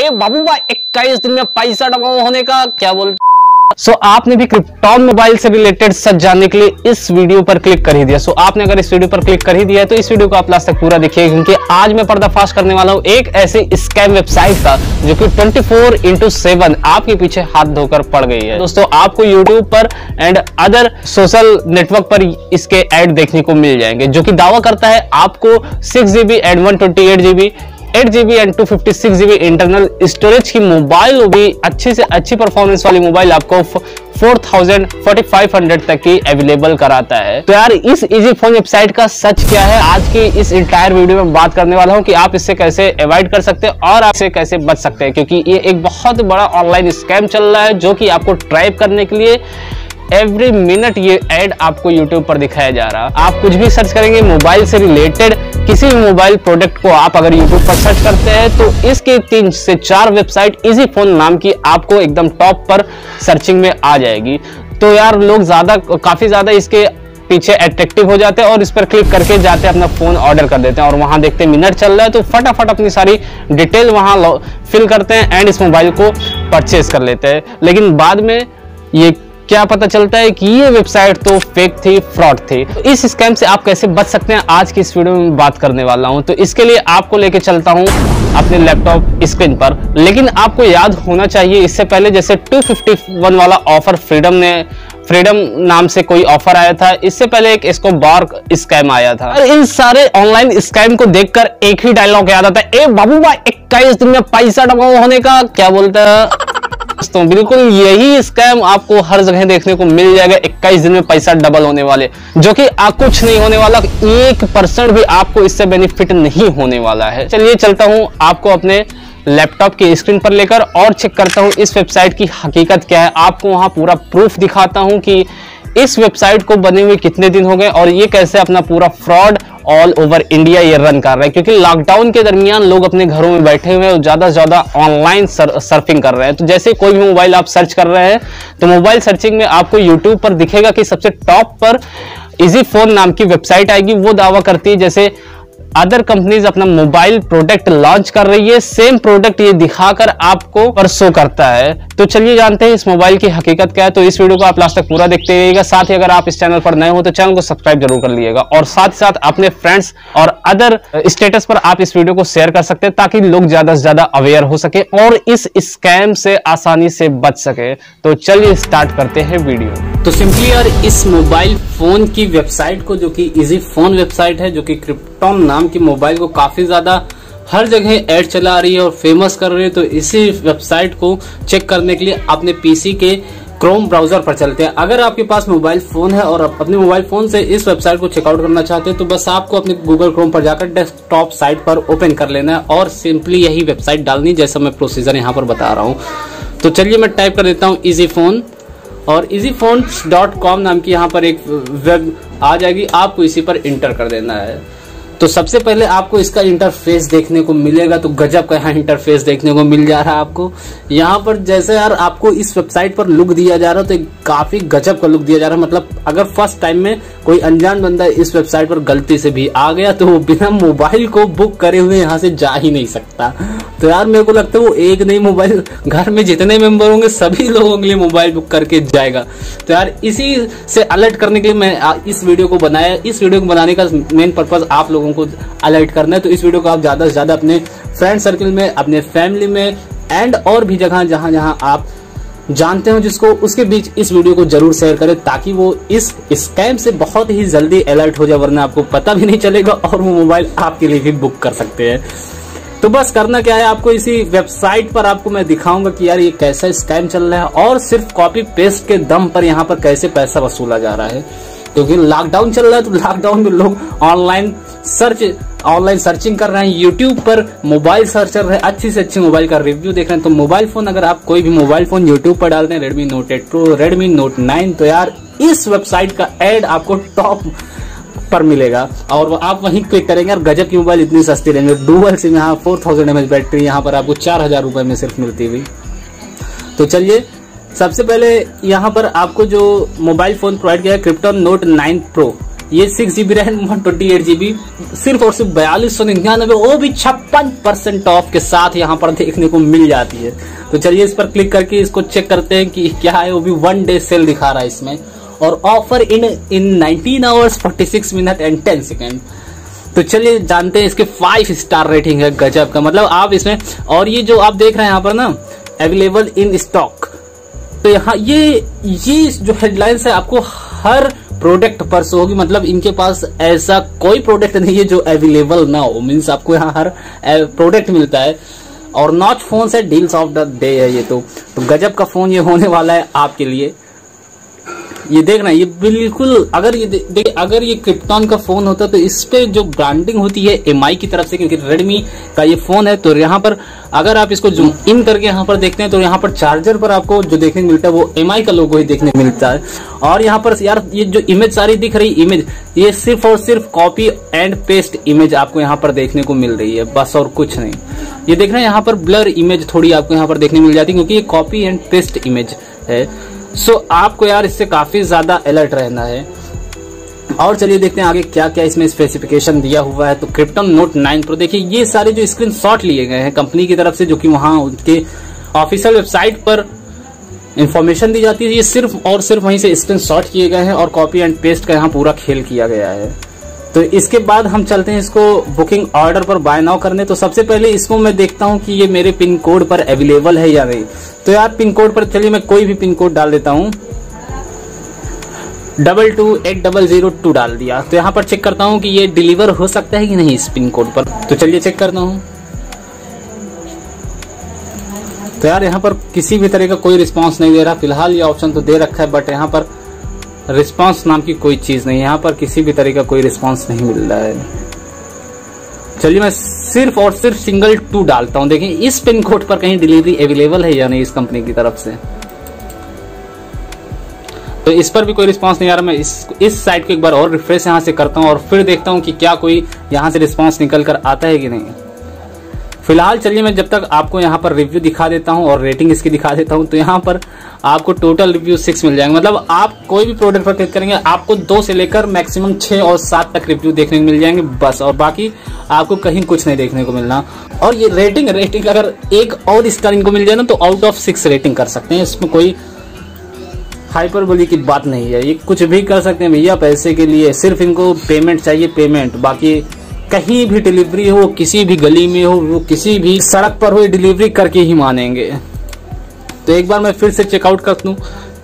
ए बाबू भाई इक्कीस दिन में पैसा डबल होने का क्या बोल सो so, आपने भी क्रिप्टॉन मोबाइल से रिलेटेड सच जानने के लिए इस वीडियो पर क्लिक कर ही दिया। सो so, आपने अगर इस वीडियो पर क्लिक कर ही दिया है तो इस वीडियो को आप लास्ट तक पूरा देखिए क्योंकि आज मैं पर्दाफाश करने वाला हूँ एक ऐसी स्कैम वेबसाइट का जो कि 24 फोर इंटू सेवन आपके पीछे हाथ धोकर पड़ गई है। दोस्तों आपको यूट्यूब पर एंड अदर सोशल नेटवर्क पर इसके एड देखने को मिल जाएँगे जो की दावा करता है आपको six GB and one GB eight GB and two fifty six GB internal storage की मोबाइल भी अच्छी से अच्छी परफॉर्मेंस वाली मोबाइल आपको four thousand forty five hundred तक की अवेलेबल कराता है। तो यार, इस इजी फ़ोन वेबसाइट का सच क्या है? आज की इस इंटायर वीडियो में बात करने वाला हूँ कि आप इससे कैसे अवॉइड कर सकते हैं और आप इससे कैसे बच सकते हैं, क्योंकि ये एक बहुत बड़ा ऑनलाइन स्कैम चल रहा है, जो कि आपको ट्राइप करने के लिए एवरी मिनट ये एड आपको यूट्यूब पर दिखाया जा रहा आप कुछ भी सर्च करेंगे मोबाइल से रिलेटेड किसी भी मोबाइल प्रोडक्ट को आप अगर यूट्यूब पर सर्च करते हैं तो इसके तीन से चार वेबसाइट इजी फ़ोन नाम की आपको एकदम टॉप पर सर्चिंग में आ जाएगी। तो यार, लोग ज़्यादा, काफ़ी ज़्यादा इसके पीछे अट्रैक्टिव हो जाते हैं और इस पर क्लिक करके जाते हैं अपना फ़ोन ऑर्डर कर देते हैं और वहाँ देखते हैं मिनट चल रहा है तो फटाफट अपनी सारी डिटेल वहाँ फिल करते हैं एंड इस मोबाइल को परचेज कर लेते हैं। लेकिन बाद में ये क्या पता चलता है कि ये वेबसाइट तो फेक थी फ्रॉड थी। तो इस स्कैम से आप कैसे बच सकते हैं? आज की इस वीडियो में बात करने वाला हूँ। तो इसके लिए आपको लेके चलता हूँ अपने लैपटॉप स्क्रीन पर। लेकिन आपको याद होना चाहिए, इससे पहले जैसे 251 वाला ऑफ़र फ्रीडम ने फ्रीडम नाम से कोई ऑफ़र आया था, इससे पहले एक इसको बार स्कैम आया था। और इन सारे ऑनलाइन स्कैम को देखकर एक ही डायलॉग याद आता है। ए बाबू भाई, इक्कीस दिन में पैसा डबल होने का, क्या बोलता है? दोस्तों बिल्कुल यही स्कैम आपको हर जगह देखने को मिल जाएगा। 21 दिन में पैसा डबल होने वाले, जो कि आप कुछ नहीं होने वाला, एक परसेंट भी आपको इससे बेनिफिट नहीं होने वाला है। चलिए चलता हूँ आपको अपने लैपटॉप की स्क्रीन पर लेकर और चेक करता हूँ इस वेबसाइट की हकीकत क्या है। आपको वहाँ पूरा प्रूफ दिखाता हूँ कि इस वेबसाइट को बने हुए कितने दिन हो गए और ये कैसे अपना पूरा फ्रॉड ऑल ओवर इंडिया ये रन कर रहे हैं। क्योंकि लॉकडाउन के दरमियान लोग अपने घरों में बैठे हुए हैं और ज़्यादा से ज़्यादा ऑनलाइन सर, सर्फिंग कर रहे हैं। तो जैसे कोई भी मोबाइल आप सर्च कर रहे हैं तो मोबाइल सर्चिंग में आपको यूट्यूब पर दिखेगा कि सबसे टॉप पर इजी फ़ोन नाम की वेबसाइट आएगी। वो दावा करती है जैसे अदर कंपनीज़ अपना मोबाइल प्रोडक्ट लॉन्च कर रही है सेम प्रोडक्ट ये दिखाकर आपको पर शो करता है। तो चलिए जानते हैं इस मोबाइल की हकीकत क्या है। तो इस वीडियो को आप लास्ट तक पूरा देखते रहिएगा। साथ ही अगर आप इस चैनल पर नए हो तो चैनल को सब्सक्राइब ज़रूर कर लीजिएगा। और साथ ही साथ अपने फ्रेंड्स और अदर स्टेटस पर आप इस वीडियो को शेयर कर सकते हैं, ताकि लोग ज़्यादा से ज़्यादा अवेयर हो सके और इस स्कैम से आसानी से बच सके। तो चलिए स्टार्ट करते हैं वीडियो तो सिंपली यार, इस मोबाइल फ़ोन की वेबसाइट को जो कि इजी फ़ोन वेबसाइट है, जो कि क्रिप्टॉन नाम की मोबाइल को काफ़ी ज़्यादा हर जगह ऐड चला रही है और फ़ेमस कर रही है। तो इसी वेबसाइट को चेक करने के लिए अपने पीसी के क्रोम ब्राउज़र पर चलते हैं। अगर आपके पास मोबाइल फ़ोन है और अपने मोबाइल फ़ोन से इस वेबसाइट को चेकआउट करना चाहते हैं तो बस आपको अपने गूगल क्रोम पर जाकर डेस्कटॉप साइट पर ओपन कर लेना है और सिंपली यही वेबसाइट डालनी, जैसा मैं प्रोसीजर यहाँ पर बता रहा हूँ। तो चलिए मैं टाइप कर देता हूँ इजी फ़ोन और इजी नाम की यहाँ पर एक वेब आ जाएगी। आपको इसी पर इंटर कर देना है। तो सबसे पहले आपको इसका इंटरफेस देखने को मिलेगा तो गजब का यहाँ इंटरफेस देखने को मिल जा रहा है आपको। यहाँ पर जैसे यार आपको इस वेबसाइट पर लुक दिया जा रहा है तो काफ़ी गजब का लुक दिया जा रहा है। मतलब अगर फ़र्स्ट टाइम में कोई अनजान बंदा इस वेबसाइट पर गलती से भी आ गया तो वो बिना मोबाइल को बुक करे हुए यहाँ से जा ही नहीं सकता। तो यार मेरे को लगता है वो एक नहीं मोबाइल घर में जितने मेंबर होंगे, सभी लोगों के लिए मोबाइल बुक करके जाएगा। तो यार इसी से अलर्ट करने के लिए मैं इस वीडियो को बनाया। इस वीडियो को बनाने का मेन पर्पज आप लोगों को अलर्ट करना है। तो इस वीडियो को आप ज़्यादा से ज़्यादा अपने फ्रेंड सर्कल में, अपने फैमिली में एंड और भी जगह जहाँ जहाँ आप जानते हो जिसको, उसके बीच इस वीडियो को ज़रूर शेयर करें ताकि वो इस स्कैम से बहुत ही जल्दी अलर्ट हो जाए, वरना आपको पता भी नहीं चलेगा और वो मोबाइल आपके लिए भी बुक कर सकते हैं। तो बस करना क्या है, आपको इसी वेबसाइट पर आपको मैं दिखाऊँगा कि यार ये कैसा स्कैम चल रहा है और सिर्फ़ कॉपी पेस्ट के दम पर यहाँ पर कैसे पैसा वसूला जा रहा है। क्योंकि लॉकडाउन चल रहा है तो लॉकडाउन में लोग ऑनलाइन सर्च, ऑनलाइन सर्चिंग कर रहे हैं यूट्यूब पर मोबाइल सर्च कर रहे हैं, अच्छी से अच्छी मोबाइल का रिव्यू देख रहे हैं। तो मोबाइल फ़ोन अगर आप कोई भी मोबाइल फ़ोन यूट्यूब पर डालते हैं Redmi Note eight Pro Redmi Note nine तो यार इस वेबसाइट का एड आपको टॉप पर मिलेगा। और आप वहीं क्लिक करेंगे, और गजब की मोबाइल इतनी सस्ती रहेंगे। डुबल सिम यहाँ फोर थाउज़ेंड एमएच बैटरी यहाँ पर आपको चार हज़ार रुपए में सिर्फ़ मिलती हुई। तो चलिए, सबसे पहले यहाँ पर आपको जो मोबाइल फ़ोन प्रोवाइड किया है क्रिप्टॉन नोट नाइन प्रो ये six GB RAM twenty eight GB सिर्फ़ और सिर्फ़ बयालीस सौ निन्यानबे वो भी छप्पन परसेंट ऑफ़ के साथ यहाँ पर देखने को मिल जाती है। तो चलिए इस पर क्लिक करके इसको चेक करते हैं कि क्या है, वो भी वन डे सेल दिखा रहा है इसमें। और offer in in 19 hours 46 minute and 10 second तो चलिए जानते हैं इसके फाइव स्टार रेटिंग है गजब का। मतलब आप इसमें, और ये जो आप देख रहे हैं यहाँ पर ना अवेलेबल इन स्टॉक तो यहाँ ये ये जो हेडलाइंस है, आपको हर प्रोडक्ट पर होगी मतलब इनके पास ऐसा कोई प्रोडक्ट नहीं है जो अवेलेबल ना हो। मीन्स आपको यहाँ हर प्रोडक्ट मिलता है। और नॉच फ़ोन से डील्स ऑफ़ द डे है ये तो, तो गजब का फ़ोन ये होने वाला है आपके लिए। ये देखना, ये बिल्कुल, अगर ये देखिए, अगर ये क्रिप्टॉन का फ़ोन होता तो इस पे जो ब्रांडिंग होती है एमआई की तरफ़ से, क्योंकि रेडमी का ये फ़ोन है तो यहाँ पर अगर आप इसको जूम इन करके यहाँ पर देखते हैं तो यहाँ पर चार्जर पर आपको जो देखने को मिलता है, वो एमआई का लोगो ही देखने को मिलता है। और यहाँ पर यार, ये जो इमेज सारी दिख रही इमेज ये सिर्फ़ और सिर्फ़ कॉपी एंड पेस्ट इमेज आपको यहाँ पर देखने को मिल रही है, बस और कुछ नहीं। ये देख रहे हैं यहाँ पर ब्लर इमेज थोड़ी आपको यहाँ पर देखने मिल जाती है, क्योंकि ये कॉपी एंड पेस्ट इमेज है। सो आपको यार इससे काफ़ी ज़्यादा अलर्ट रहना है। और चलिए देखते हैं आगे क्या क्या इसमें स्पेसिफिकेशन दिया हुआ है। तो क्रिप्टन नोट 9 प्रो देखिए, ये सारे जो स्क्रीन शॉट लिए गए हैं कंपनी की तरफ़ से, जो कि वहाँ उनके ऑफिशियल वेबसाइट पर इंफॉर्मेशन दी जाती है। ये सिर्फ़ और सिर्फ़ वहीं से स्क्रीन शॉट किए गए हैं और कॉपी एंड पेस्ट का यहाँ पूरा खेल किया गया है। तो इसके बाद हम चलते हैं इसको बुकिंग ऑर्डर पर बाय नाउ करने। तो सबसे पहले इसको मैं देखता हूँ कि ये मेरे पिन कोड पर अवेलेबल है या नहीं। तो यार पिन कोड पर, चलिए मैं कोई भी पिन कोड डाल देता हूँ। Double two eight double zero two डाल दिया। तो यहाँ पर चेक करता हूँ कि ये डिलीवर हो सकता है कि नहीं इस पिन कोड पर। तो चलिए चेक करता हूँ। तो यार यहाँ पर किसी भी तरह का कोई रिस्पांस नहीं दे रहा। फ़िलहाल ये ऑप्शन तो दे रखा है बट यहाँ पर रिस्पांस नाम की कोई चीज़ नहीं यहाँ पर किसी भी तरह का कोई रिस्पांस नहीं मिल रहा है। चलिए मैं सिर्फ़ और सिर्फ़ सिंगल टू डालता हूँ। देखिए, इस पिन कोड पर कहीं डिलीवरी अवेलेबल है या नहीं इस कंपनी की तरफ़ से? तो इस पर भी कोई रिस्पांस नहीं आ रहा। मैं इस इस साइट को एक बार और रिफ्रेश यहाँ से करता हूँ और फिर देखता हूँ कि क्या कोई यहाँ से रिस्पांस निकल कर आता है कि नहीं। फ़िलहाल चलिए मैं जब तक आपको यहाँ पर रिव्यू दिखा देता हूँ और रेटिंग इसकी दिखा देता हूँ तो यहाँ पर आपको टोटल रिव्यू सिक्स मिल जाएँगे। मतलब आप कोई भी प्रोडक्ट पर क्लिक करेंगे, आपको दो से लेकर मैक्सिमम छह और सात तक रिव्यू देखने को मिल जाएँगे, बस। और बाकी आपको कहीं कुछ नहीं देखने को मिलना। और ये रेटिंग रेटिंग अगर एक और स्टार इनको मिल जाए ना तो आउट ऑफ़ सिक्स रेटिंग कर सकते हैं। इसमें कोई हाइपर बोली की बात नहीं है। ये कुछ भी कर सकते हैं, भैया, पैसे के लिए। सिर्फ़ इनको पेमेंट चाहिए पेमेंट बाकी कहीं भी डिलीवरी हो किसी भी गली में हो, वो किसी भी सड़क पर हो डिलीवरी करके ही मानेंगे। तो एक बार मैं फिर से चेकआउट कर दूँ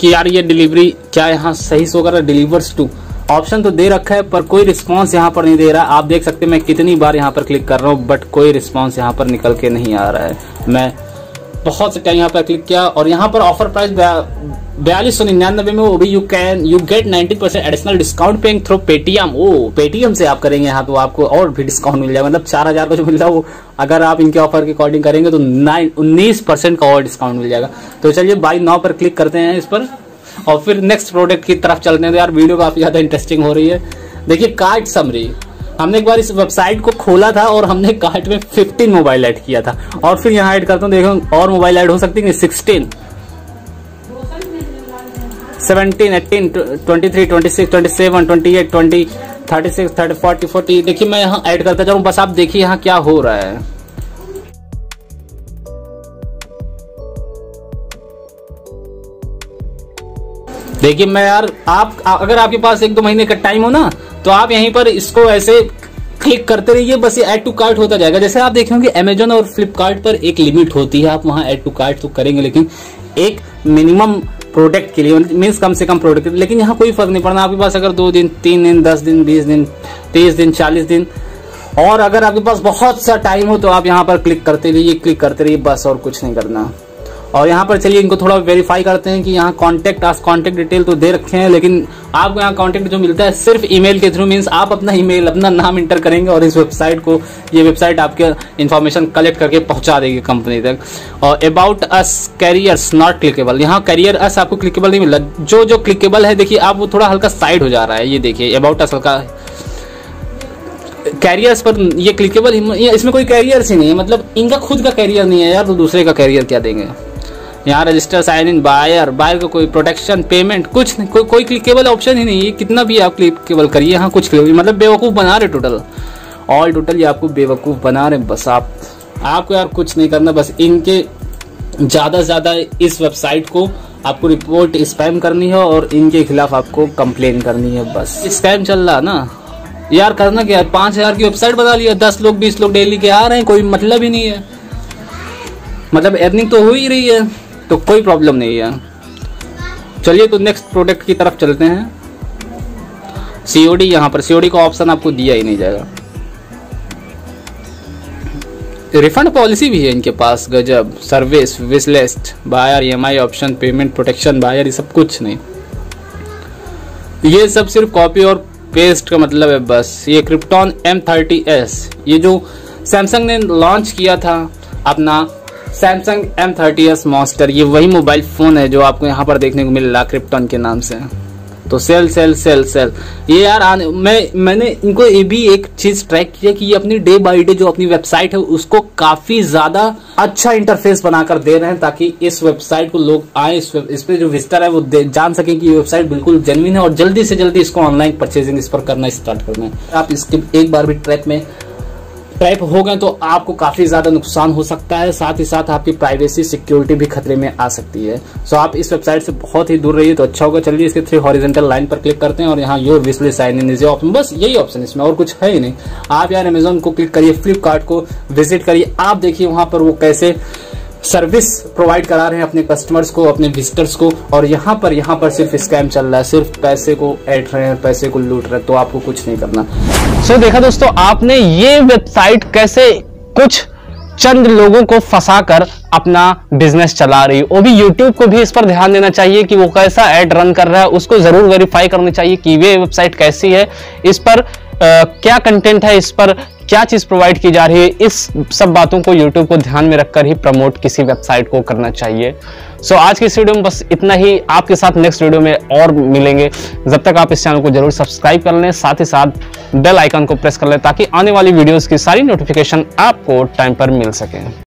कि यार ये डिलीवरी क्या यहाँ सही से होगा डिलीवर्स टू ऑप्शन तो दे रखा है, पर कोई रिस्पांस यहाँ पर नहीं दे रहा। आप देख सकते हैं मैं कितनी बार यहाँ पर क्लिक कर रहा हूँ बट कोई रिस्पांस यहाँ पर निकल के नहीं आ रहा है। मैं बहुत से टाइम यहाँ पर क्लिक किया और यहाँ पर ऑफ़र प्राइस बयालीस सौ निन्यानबे में वो भी you can you get ninety percent additional discount paying through Paytm oh Paytm से आप करेंगे यहाँ तो आपको और भी डिस्काउंट मिल जाएगा। मतलब चार हज़ार का जो मिल रहा है वो, अगर आप इनके ऑफ़र के अकॉर्डिंग करेंगे तो नाइन, उन्नीस परसेंट का और डिस्काउंट मिल जाएगा। तो चलिए बाई नौ पर क्लिक करते हैं इस पर। और फिर नेक्स्ट प्रोडक्ट की तरफ़ चलते हैं। तो यार वीडियो काफ़ी ज़्यादा इंटरेस्टिंग हो रही है। देखिए कार्ड समरी हमने एक बार इस वेबसाइट को खोला था और हमने कार्ट में 15 मोबाइल ऐड किया था। और फिर यहाँ ऐड करता हूँ, देखो, और मोबाइल ऐड हो सकती है sixteen seventeen eighteen twenty three twenty six twenty seven twenty eight twenty thirty six thirty forty forty देखिए मैं यहाँ ऐड करता जाऊँ, बस आप देखिए यहाँ क्या हो रहा है। देखिए मैं यार, आप, अगर आपके पास एक दो महीने का टाइम हो ना तो आप यहीं पर इसको ऐसे क्लिक करते रहिए, बस ये ऐड टू कार्ट होता जाएगा। जैसे आप देख होंगे अमेजोन और फ्लिपकार्ट पर एक लिमिट होती है, आप वहाँ ऐड टू कार्ट तो करेंगे, लेकिन एक मिनिमम प्रोडक्ट के लिए मीन्स कम से कम प्रोडक्ट लेकिन यहाँ कोई फ़र्क नहीं पड़ना, आपके पास अगर दो दिन, तीन दिन, दस दिन, बीस दिन, तीस दिन, चालीस दिन, और अगर आपके पास बहुत सा टाइम हो तो आप यहाँ पर क्लिक करते रहिए क्लिक करते रहिए, बस और कुछ नहीं करना। और यहाँ पर चलिए इनको थोड़ा वेरीफाई करते हैं कि यहाँ कॉन्टेक्ट आज कॉन्टेक्ट डिटेल तो दे रखे हैं, लेकिन आपको यहाँ कॉन्टेक्ट जो मिलता है सिर्फ़ ईमेल के थ्रू मीन्स आप अपना ईमेल अपना नाम इंटर करेंगे और इस वेबसाइट को, ये वेबसाइट आपके इन्फॉर्मेशन कलेक्ट करके पहुँचा देगी कंपनी तक। और about us careers not clickable यहाँ कैरियर अस आपको क्लिकेबल नहीं मिला जो जो क्लिकेबल है, देखिए आप वो थोड़ा हल्का साइड हो जा रहा है, ये देखिए अबाउट अस हल्का। कैरियर्स पर ये क्लिकेबल इसमें कोई कैरियर्स ही नहीं है मतलब इनका खुद का कैरियर नहीं है यार तो दूसरे का कैरियर क्या देंगे? यहाँ register sign in buyer buyer का कोई प्रोटेक्शन पेमेंट कुछ नहीं, कोई कोई क्लिकेबल ऑप्शन ही नहीं है कितना भी आप क्लिकेबल करिए, यहाँ कुछ मतलब बेवकूफ़ बना रहे टोटल ऑल टोटल ये आपको बेवकूफ़ बना रहे, बस आप, आपको यार कुछ नहीं करना, बस इनके ज़्यादा से ज़्यादा इस वेबसाइट को आपको रिपोर्ट स्पैम करनी है और इनके खिलाफ आपको कंप्लेन करनी है, बस। स्पैम चल रहा ना। यार करना क्या पाँच हज़ार की वेबसाइट बना लिया, दस लोग, बीस लोग डेली के आ रहे हैं, कोई मतलब ही नहीं है। मतलब अर्निंग तो हो ही रही है। तो कोई प्रॉब्लम नहीं है चलिए तो नेक्स्ट प्रोडक्ट की तरफ़ चलते हैं। सीओडी यहाँ पर सीओडी का ऑप्शन आपको दिया ही नहीं जाएगा। रिफंड पॉलिसी भी है इनके पास, गजब service wishlist buyer e option payment protection buyer ये सब कुछ नहीं। ये सब सिर्फ़ कॉपी और पेस्ट का मतलब है बस। ये क्रिप्टॉन एम थर्टी एस ये जो सैमसंग ने लॉन्च किया था, अपना Samsung M thirty S monster ये वही मोबाइल फ़ोन है जो आपको यहाँ पर देखने को मिल रहा क्रिप्टॉन के नाम से। तो सेल सेल सेल सेल ये यार आने मैं मैंने इनको ये भी एक चीज़ ट्रैक किया कि ये अपनी डे बाय डे जो अपनी वेबसाइट है उसको काफ़ी ज़्यादा अच्छा इंटरफेस बनाकर दे रहे हैं ताकि इस वेबसाइट को लोग आए इस, इस पे जो विजिटर है वो जान सके कि ये वेबसाइट बिल्कुल जेनविन है और जल्दी से जल्दी इसको ऑनलाइन परचेजिंग इस पर करना स्टार्ट करना है। आप इसके एक बार भी ट्रैक में टाइप हो गए तो आपको काफ़ी ज़्यादा नुकसान हो सकता है। साथ ही साथ आपकी प्राइवेसी सिक्योरिटी भी खतरे में आ सकती है। सो आप इस वेबसाइट से बहुत ही दूर रहिए तो अच्छा होगा। चलिए इसके थ्री हॉरिजेंटल लाइन पर क्लिक करते हैं और यहाँ your wishlist sign in option बस यही ऑप्शन इसमें और कुछ है ही नहीं। आप यार अमेजोन को क्लिक करिए फ्लिपकार्ट को विज़िट करिए। आप देखिए वहाँ पर वो कैसे सर्विस प्रोवाइड करा रहे हैं अपने कस्टमर्स को अपने विजिटर्स को और यहाँ पर यहाँ पर सिर्फ़ स्कैम चल रहा है। सिर्फ़ पैसे को ऐड रहे हैं पैसे को लूट रहे हैं तो आपको कुछ नहीं करना। सो so, देखा दोस्तों आपने ये वेबसाइट कैसे कुछ चंद लोगों को फंसाकर अपना बिज़नेस चला रही वो भी यूट्यूब को भी इस पर ध्यान देना चाहिए कि वो कैसा एड रन कर रहा है उसको ज़रूर वेरीफाई करनी चाहिए कि वे वेबसाइट कैसी है। इस पर क्या कंटेंट है इस पर? क्या चीज़ प्रोवाइड की जा रही है? इस सब बातों को यूट्यूब को ध्यान में रखकर ही प्रमोट किसी वेबसाइट को करना चाहिए। सो so, आज के इस वीडियो में बस इतना ही। आपके साथ नेक्स्ट वीडियो में और मिलेंगे। जब तक आप इस चैनल को ज़रूर सब्सक्राइब कर लें साथ ही साथ बेल आइकन को प्रेस कर लें ताकि आने वाली वीडियोज़ की सारी नोटिफिकेशन आपको टाइम पर मिल सके।